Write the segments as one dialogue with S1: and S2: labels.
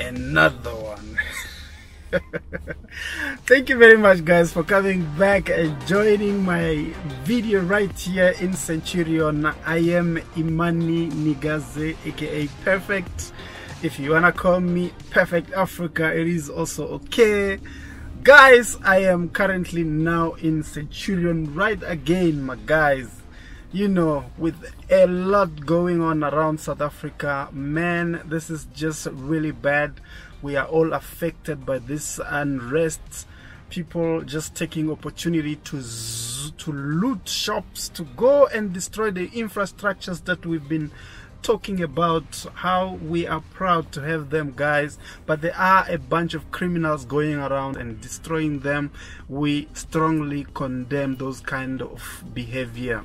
S1: another one. Thank you very much guys for coming back and joining my video right here in Centurion. I am Imani Nigaze aka Perfect. If you wanna call me Perfect Africa, it is also okay. Guys, I am currently now in Centurion right again, my guys you know with a lot going on around south africa man this is just really bad. We are all affected by this unrest. People just taking opportunity to to loot shops to go and destroy the infrastructures that we've been talking about how we are proud to have them guys. But there are a bunch of criminals going around and destroying them. We strongly condemn those kind of behavior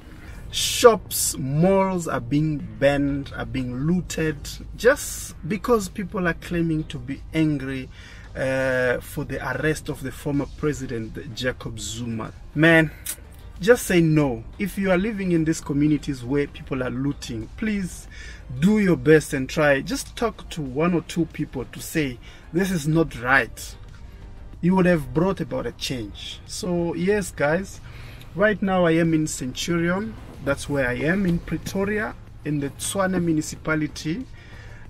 S1: shops malls are being banned are being looted just because people are claiming to be angry uh, for the arrest of the former president jacob zuma. Man just say no. If you are living in these communities where people are looting please do your best and try. Just talk to one or two people to say this is not right. You would have brought about a change. So yes guys right now i am in centurion that's where I am in Pretoria in the Tshwane municipality.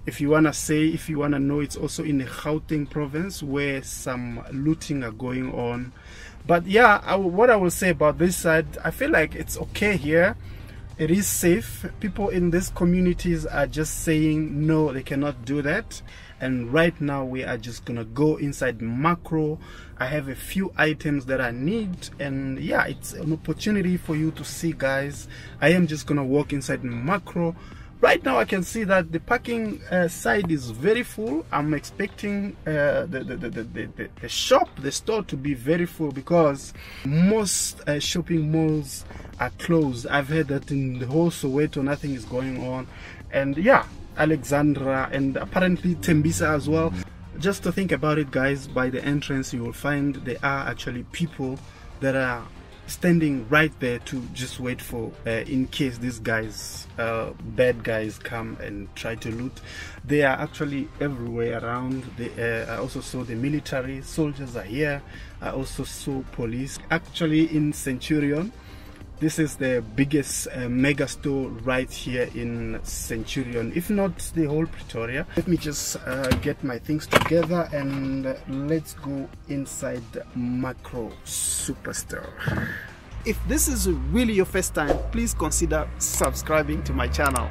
S1: If you want to say if you want to know it's also in the Gauteng province where some looting are going on. But yeah I, what I will say about this side I feel like it's okay here. It is safe. People in these communities are just saying no they cannot do that and right now we are just gonna go inside Makro. I have a few items that I need and yeah it's an opportunity for you to see guys. I am just gonna walk inside Makro right now I can see that the parking uh, side is very full. I'm expecting uh, the, the, the, the, shop the store to be very full because most uh, shopping malls are closed. I've heard that in the whole Soweto nothing is going on. And yeah Alexandra and apparently Tembisa as well. Just to think about it guys by the entrance you will find there are actually people that are standing right there to just wait for uh, in case these guys uh, bad guys come and try to loot. They are actually everywhere around. They, uh, I also saw the military. Soldiers are here. I also saw police. Actually in Centurion this is the biggest uh, mega store right here in Centurion if not the whole Pretoria. Let me just uh, get my things together and let's go inside Makro Superstore. If this is really your first time please consider subscribing to my channel.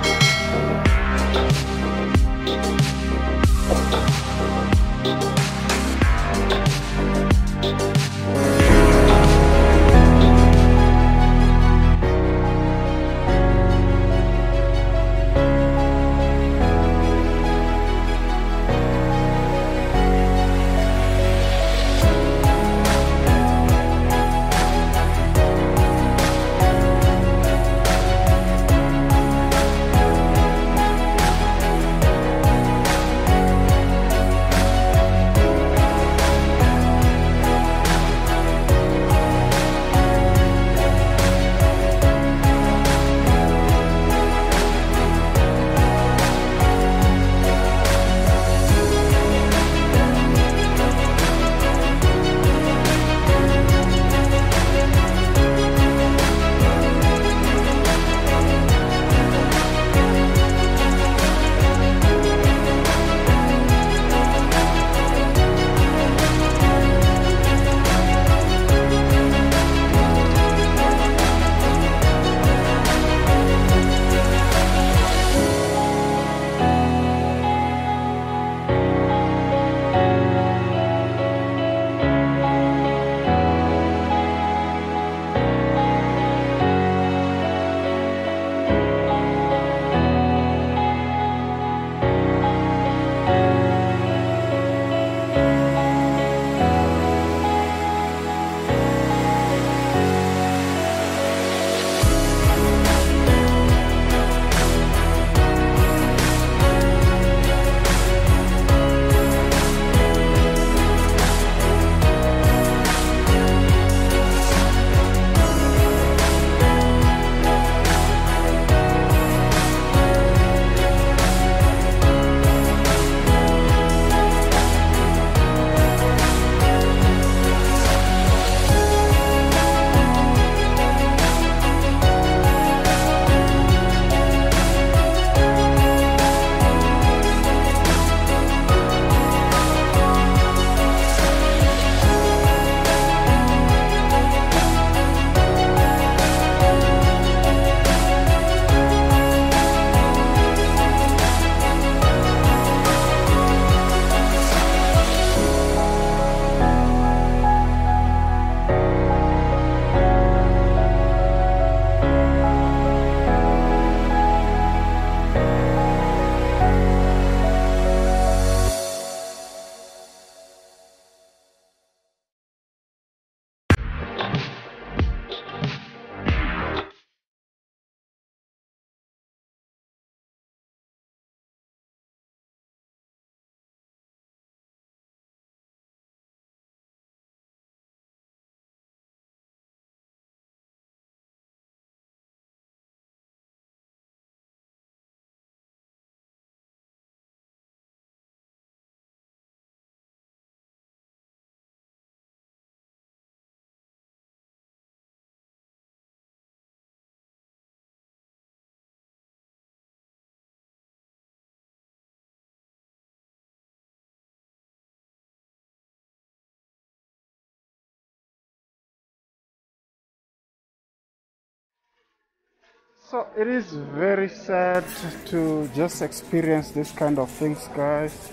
S1: So it is very sad to just experience this kind of things, guys.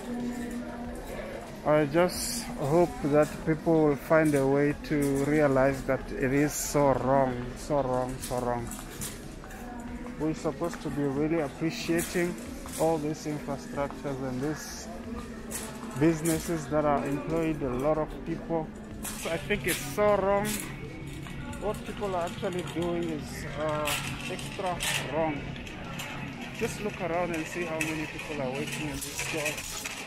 S1: I just hope that people will find a way to realize that it is so wrong, so wrong, so wrong. We're supposed to be really appreciating all these infrastructures and these businesses that are employed a lot of people. So I think it's so wrong what people are actually doing is uh, extra wrong. Just look around and see how many people are waiting in this stores.